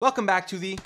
Welcome back to the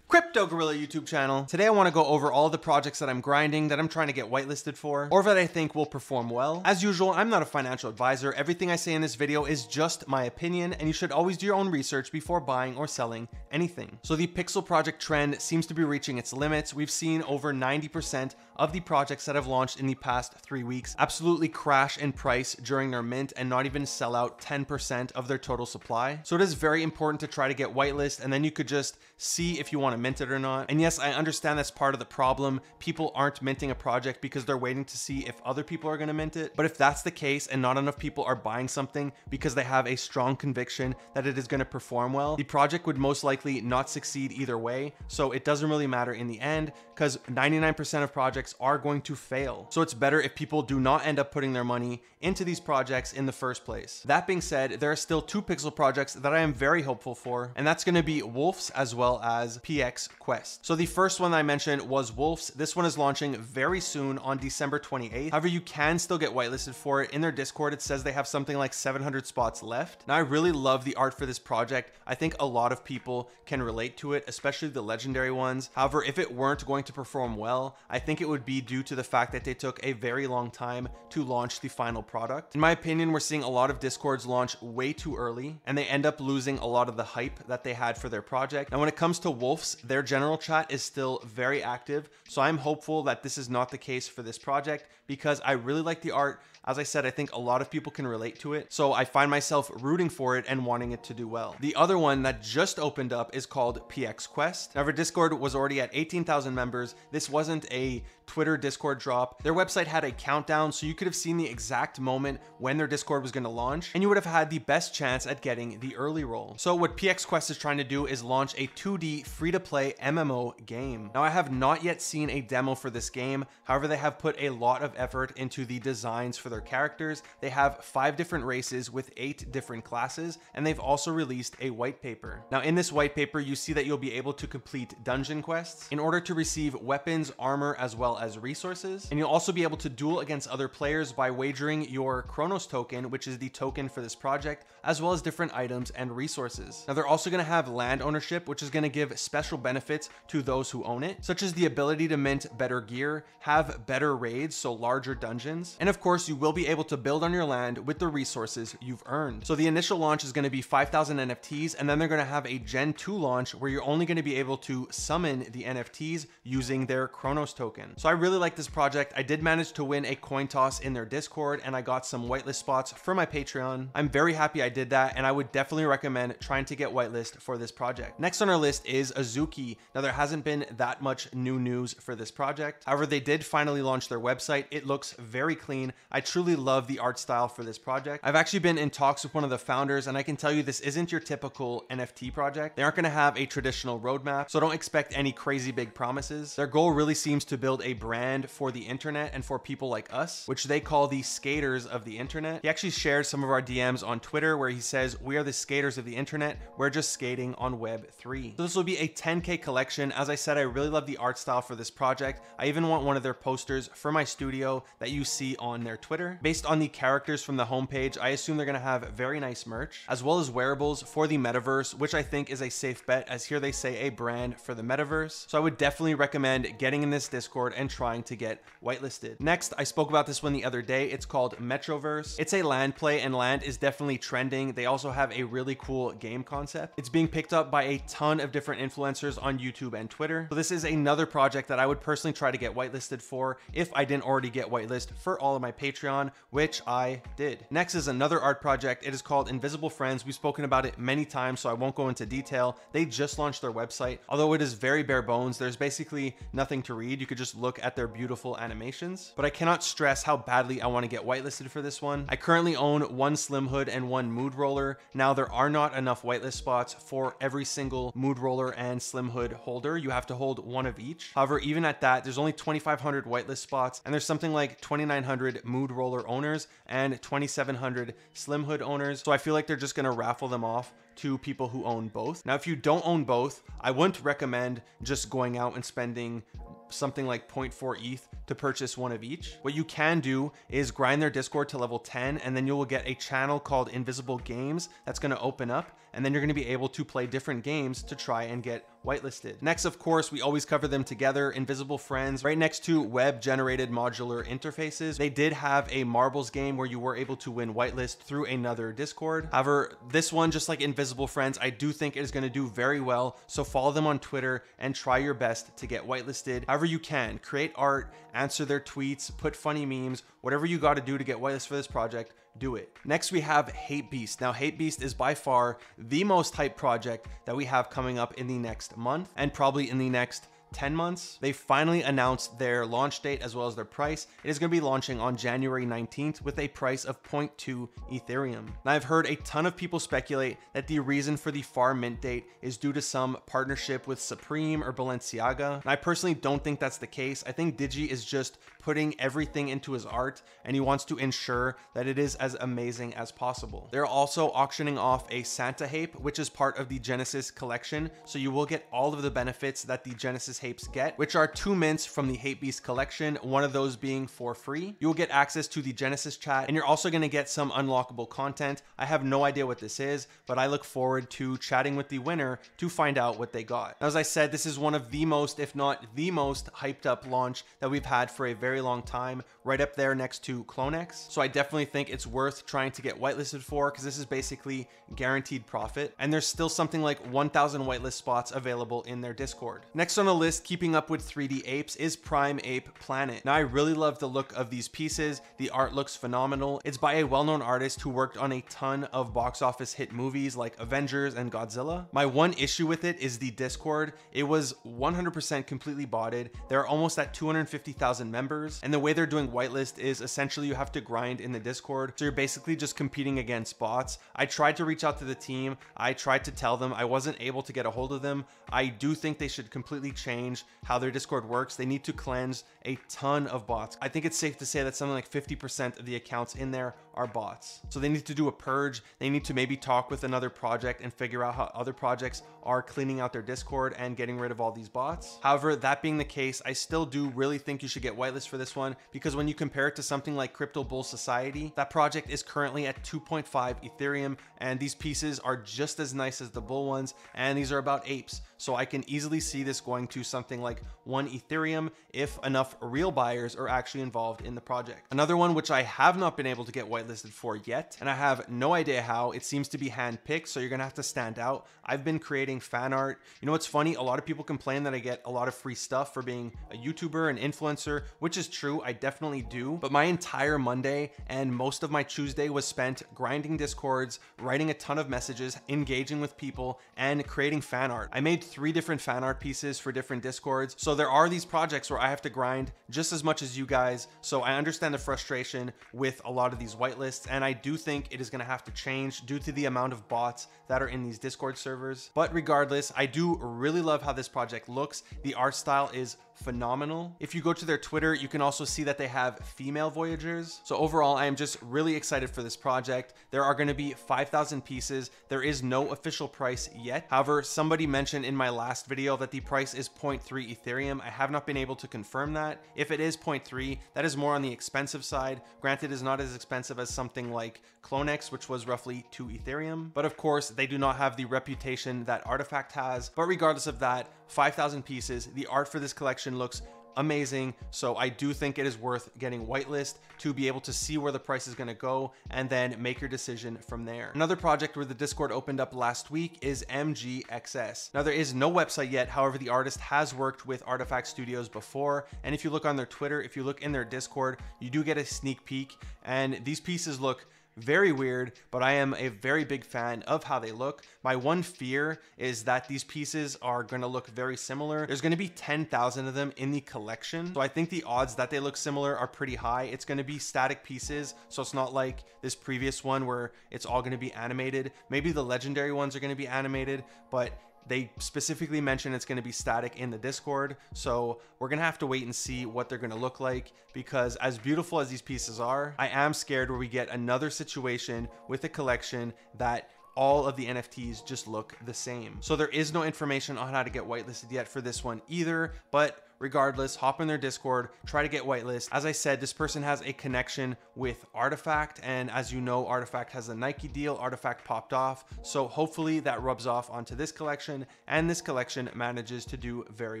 Crypto Gorilla YouTube channel. Today I want to go over all the projects that I'm grinding, that I'm trying to get whitelisted for, or that I think will perform well. As usual, I'm not a financial advisor. Everything I say in this video is just my opinion, and you should always do your own research before buying or selling anything. So the Pixel project trend seems to be reaching its limits. We've seen over 90% of the projects that have launched in the past three weeks absolutely crash in price during their mint and not even sell out 10% of their total supply. So it is very important to try to get whitelist, and then you could just see if you want to mint it or not. And yes, I understand that's part of the problem. People aren't minting a project because they're waiting to see if other people are going to mint it. But if that's the case and not enough people are buying something because they have a strong conviction that it is going to perform well, the project would most likely not succeed either way. So it doesn't really matter in the end because 99% of projects are going to fail. So it's better if people do not end up putting their money into these projects in the first place. That being said, there are still two Pixel projects that I am very hopeful for, and that's going to be Wulfz as well as PX Quest. So the first one I mentioned was Wulfz. This one is launching very soon on December 28th. However, you can still get whitelisted for it. In their Discord, it says they have something like 700 spots left. Now, I really love the art for this project. I think a lot of people can relate to it, especially the legendary ones. However, if it weren't going to perform well, I think it would be due to the fact that they took a very long time to launch the final product. In my opinion, we're seeing a lot of Discords launch way too early, and they end up losing a lot of the hype that they had for their project. Now, when it comes to Wulfz, their general chat is still very active. So I'm hopeful that this is not the case for this project because I really like the art. As I said, I think a lot of people can relate to it. So I find myself rooting for it and wanting it to do well. The other one that just opened up is called PX Quest. However, Discord was already at 18,000 members. This wasn't a Twitter Discord drop. Their website had a countdown, so you could have seen the exact moment when their Discord was going to launch, and you would have had the best chance at getting the early roll. So what PX Quest is trying to do is launch a 2D free-to-play MMO game. Now, I have not yet seen a demo for this game. However, they have put a lot of effort into the designs for their characters. They have five different races with eight different classes, and they've also released a white paper. Now, in this white paper, you see that you'll be able to complete dungeon quests in order to receive weapons, armor, as well as resources. And you'll also be able to duel against other players by wagering your Chronos token, which is the token for this project, as well as different items and resources. Now, they're also going to have land ownership, which is going to give special benefits to those who own it, such as the ability to mint better gear, have better raids, so larger dungeons, and of course, you will be able to build on your land with the resources you've earned. So the initial launch is going to be 5,000 NFTs, and then they're going to have a Gen 2 launch where you're only going to be able to summon the NFTs using their Chronos token. So I really like this project. I did manage to win a coin toss in their Discord, and I got some whitelist spots for my Patreon. I'm very happy I did that, and I would definitely recommend trying to get whitelist for this project. Next on our list is Azuki. Now, there hasn't been that much new news for this project. However, they did finally launch their website. It looks very clean. I truly love the art style for this project. I've actually been in talks with one of the founders, and I can tell you this isn't your typical NFT project. They aren't going to have a traditional roadmap, so don't expect any crazy big promises. Their goal really seems to build a brand for the internet and for people like us, which they call the skaters of the internet. He actually shared some of our DMs on Twitter where he says, We are the skaters of the internet. We're just skating on Web3. So this will be a 10K collection. As I said, I really love the art style for this project. I even want one of their posters for my studio that you see on their Twitter. Based on the characters from the homepage, I assume they're to have very nice merch, as well as wearables for the metaverse, which I think is a safe bet, as here they say a brand for the metaverse. So I would definitely recommend getting in this Discord and trying to get whitelisted. Next, I spoke about this one the other day. It's called Metroverse. It's a land play, and land is definitely trending. They also have a really cool game concept. It's being picked up by a ton of different influencers on YouTube and Twitter. So this is another project that I would personally try to get whitelisted for if I didn't already get whitelisted for all of my Patreon, which I did. Next is another art project. It is called Invisible Friends. We've spoken about it many times, so I won't go into detail. They just launched their website. Although it is very bare bones, there's basically nothing to read. You could just look at their beautiful animations. But I cannot stress how badly I want to get whitelisted for this one. I currently own one Slim Hood and one Mood Roller. Now there are not enough whitelist spots for every single Mood Roller and Slim Hood holder. You have to hold one of each. However, even at that, there's only 2,500 whitelist spots and there's something like 2,900 Mood Roller owners and 2,700 Slim Hood owners. So I feel like they're just to raffle them off to people who own both. Now, if you don't own both, I wouldn't recommend just going out and spending something like 0.4 ETH to purchase one of each. What you can do is grind their Discord to level 10 and then you will get a channel called Invisible Games that's to open up and then you're to be able to play different games to try and get whitelisted. Next, of course, we always cover them together, Invisible Friends, right next to web-generated modular interfaces. They did have a marbles game where you were able to win whitelist through another Discord. However, this one, just like Invisible Friends, I do think is going to do very well, so follow them on Twitter and try your best to get whitelisted however you can. Create art, answer their tweets, put funny memes, whatever you got to do to get whitelisted for this project, do it. Next, we have Hapebeast. Now, Hapebeast is by far the most hyped project that we have coming up in the next month and probably in the next 10 months. They finally announced their launch date as well as their price. It is going to be launching on January 19th with a price of 0.2 Ethereum. Now, I've heard a ton of people speculate that the reason for the far mint date is due to some partnership with Supreme or Balenciaga. And I personally don't think that's the case. I think Digi is just putting everything into his art and he wants to ensure that it is as amazing as possible. They're also auctioning off a Santa Hape, which is part of the Genesis collection. So you will get all of the benefits that the Genesis Hapes get, which are two mints from the Hapebeast collection, one of those being for free. You will get access to the Genesis chat, and you're also going to get some unlockable content. I have no idea what this is, but I look forward to chatting with the winner to find out what they got. As I said, this is one of the most, if not the most hyped up launch that we've had for a very long time, right up there next to CloneX. So I definitely think it's worth trying to get whitelisted for because this is basically guaranteed profit. And there's still something like 1,000 whitelist spots available in their Discord. Next on the list list keeping up with 3D apes is Prime Ape Planet. Now I really love the look of these pieces. The art looks phenomenal. It's by a well-known artist who worked on a ton of box office hit movies like Avengers and Godzilla. My one issue with it is the Discord. It was 100% completely botted. They're almost at 250,000 members. And the way they're doing whitelist is essentially you have to grind in the Discord. So you're basically just competing against bots. I tried to reach out to the team. I tried to tell them I wasn't able to get a hold of them. I do think they should completely change change how their Discord works. They need to cleanse a ton of bots. I think it's safe to say that something like 50% of the accounts in there are bots. So they need to do a purge. They need to maybe talk with another project and figure out how other projects are cleaning out their Discord and getting rid of all these bots. However, that being the case, I still do really think you should get whitelist for this one because when you compare it to something like Crypto Bull Society, that project is currently at 2.5 Ethereum and these pieces are just as nice as the bull ones and these are about apes. So I can easily see this going to something like one Ethereum if enough real buyers are actually involved in the project. Another one which I have not been able to get whitelisted for yet, and I have no idea how, it seems to be handpicked, so you're gonna have to stand out. I've been creating fan art. You know what's funny? A lot of people complain that I get a lot of free stuff for being a YouTuber, an influencer, which is true, I definitely do, but my entire Monday and most of my Tuesday was spent grinding discords, writing a ton of messages, engaging with people, and creating fan art. I made three different fan art pieces for different discords. So there are these projects where I have to grind just as much as you guys. So I understand the frustration with a lot of these whitelists. And I do think it is going to have to change due to the amount of bots that are in these discord servers. But regardless, I do really love how this project looks. The art style is phenomenal. If you go to their Twitter, you can also see that they have female Voyagers. So overall, I am just really excited for this project. There are going to be 5,000 pieces. There is no official price yet. However, somebody mentioned in my last video that the price is 0.3 Ethereum. I have not been able to confirm that. If it is 0.3, that is more on the expensive side. Granted, is not as expensive as something like CloneX, which was roughly 2 Ethereum. But of course, they do not have the reputation that RTFKT has. But regardless of that, 5,000 pieces. The art for this collection looks amazing. So I do think it is worth getting whitelist to be able to see where the price is going to go and then make your decision from there. Another project where the Discord opened up last week is MGXS. Now there is no website yet. However, the artist has worked with RTFKT Studios before. And if you look on their Twitter, if you look in their Discord, you do get a sneak peek and these pieces look very weird, but I am a very big fan of how they look. My one fear is that these pieces are going to look very similar. There's going to be 10,000 of them in the collection. So I think the odds that they look similar are pretty high. It's going to be static pieces. So it's not like this previous one where it's all going to be animated. Maybe the legendary ones are going to be animated, but they specifically mention it's going to be static in the Discord. So we're going to have to wait and see what they're going to look like because as beautiful as these pieces are, I am scared where we get another situation with a collection that all of the NFTs just look the same. So there is no information on how to get whitelisted yet for this one either, but Regardless, hop in their Discord, try to get whitelist. As I said, this person has a connection with RTFKT, and as you know, RTFKT has a Nike deal. RTFKT popped off, so hopefully that rubs off onto this collection, and this collection manages to do very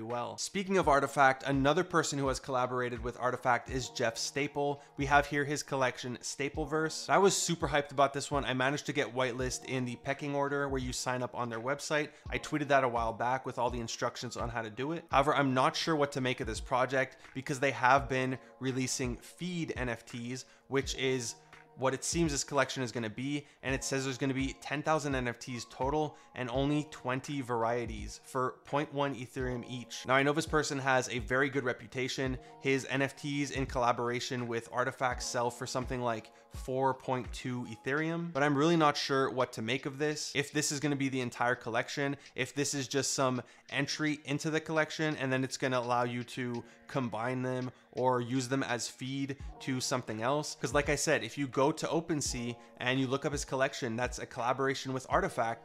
well. Speaking of RTFKT, another person who has collaborated with RTFKT is Jeff Staple. We have here his collection Stapleverse. I was super hyped about this one. I managed to get whitelist in the pecking order where you sign up on their website. I tweeted that a while back with all the instructions on how to do it. However, I'm not sure what to make of this project because they have been releasing feed NFTs, which is what it seems this collection is going to be and it says there's going to be 10,000 NFTs total and only 20 varieties for 0.1 Ethereum each. Now I know this person has a very good reputation. His NFTs in collaboration with Artifacts sell for something like 4.2 Ethereum, but I'm really not sure what to make of this. If this is going to be the entire collection, if this is just some entry into the collection and then it's going to allow you to combine them or use them as feed to something else. Because like I said, if you go to OpenSea and you look up his collection, that's a collaboration with RTFKT.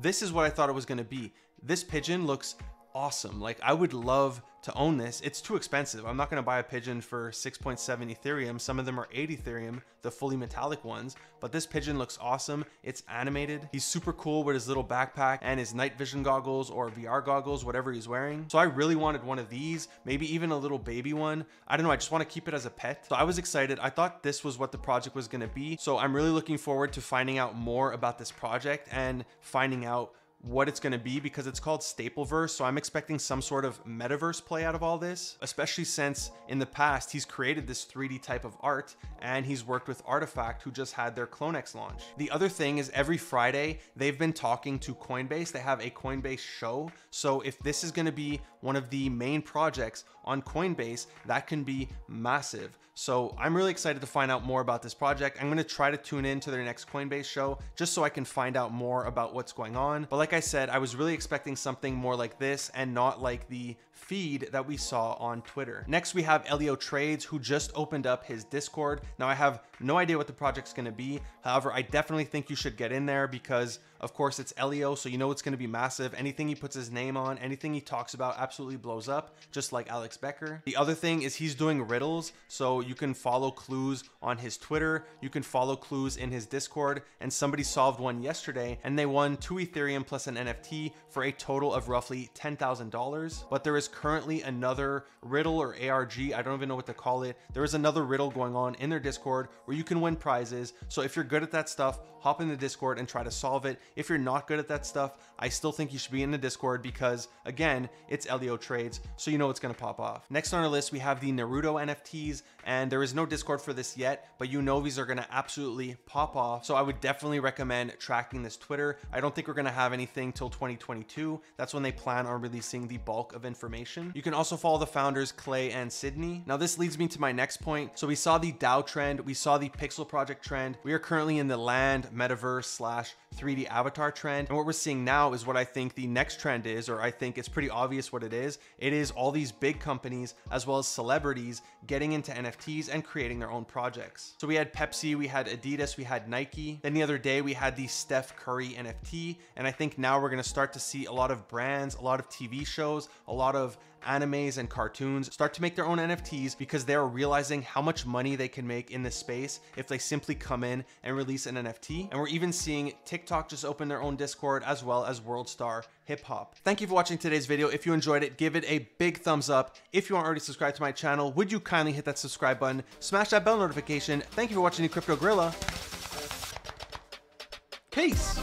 This is what I thought it was going to be. This pigeon looks awesome. Like I would love to own this. It's too expensive. I'm not going to buy a pigeon for 6.7 Ethereum. Some of them are 8 Ethereum, the fully metallic ones, but this pigeon looks awesome. It's animated. He's super cool with his little backpack and his night vision goggles or VR goggles, whatever he's wearing. So I really wanted one of these, maybe even a little baby one. I don't know. I just want to keep it as a pet. So I was excited. I thought this was what the project was going to be. So I'm really looking forward to finding out more about this project and finding out what it's going to be because it's called Stapleverse. So I'm expecting some sort of metaverse play out of all this, especially since in the past he's created this 3D type of art and he's worked with RTFKT who just had their CloneX launch. The other thing is every Friday they've been talking to Coinbase. They have a Coinbase show. So if this is going to be one of the main projects on Coinbase, that can be massive. So I'm really excited to find out more about this project. I'm going to try to tune in to their next Coinbase show just so I can find out more about what's going on. But like I said, I was really expecting something more like this and not like the feed that we saw on Twitter. Next, we have Elliotrades, who just opened up his Discord. Now, I have no idea what the project's gonna be. However, I definitely think you should get in there because, of course, it's Elio, so you know it's gonna be massive. Anything he puts his name on, anything he talks about absolutely blows up, just like Alex Becker. The other thing is he's doing riddles, so you can follow clues on his Twitter, you can follow clues in his Discord, and somebody solved one yesterday, and they won two Ethereum plus an NFT for a total of roughly $10,000. But there is currently another riddle or ARG, I don't even know what to call it. There is another riddle going on in their Discord where you can win prizes. So if you're good at that stuff, hop in the Discord and try to solve it. If you're not good at that stuff, I still think you should be in the Discord because again, it's Elliotrades, so you know it's gonna pop off. Next on our list, we have the Naruto NFTs, and there is no Discord for this yet, but you know these are gonna absolutely pop off. So I would definitely recommend tracking this Twitter. I don't think we're gonna have anything till 2022. That's when they plan on releasing the bulk of information. You can also follow the founders Clay and Sydney. Now this leads me to my next point. So we saw the DAO trend, we saw the Pixel Project trend. We are currently in the land metaverse slash 3D avatar trend. And what we're seeing now is what I think the next trend is, or I think it's pretty obvious what it is. It is all these big companies as well as celebrities getting into NFTs and creating their own projects. So we had Pepsi, we had Adidas, we had Nike. Then the other day we had the Steph Curry NFT. And I think now we're gonna start to see a lot of brands, a lot of TV shows, a lot of animes and cartoons start to make their own NFTs because they're realizing how much money they can make in this space if they simply come in and release an NFT. And we're even seeing TikTok just open their own Discord as well as Worldstar Hip Hop. Thank you for watching today's video. If you enjoyed it, give it a big thumbs up. If you aren't already subscribed to my channel, would you kindly hit that subscribe button, smash that bell notification. Thank you for watching the Crypto Gorilla. Peace.